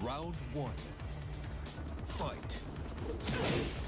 Round one. Fight.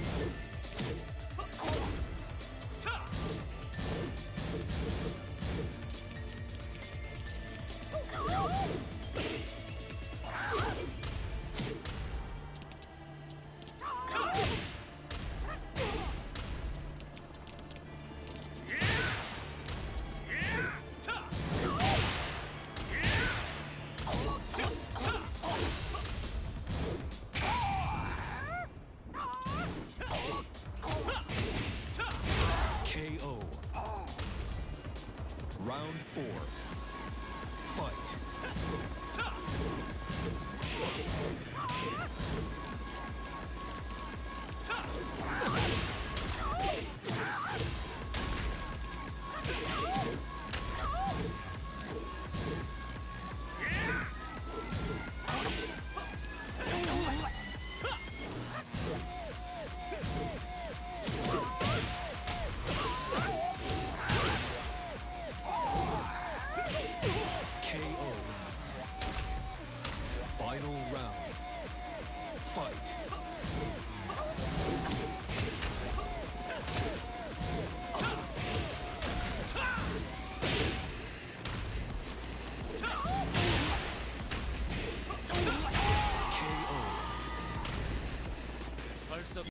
Thank you. round four. final round. Fight.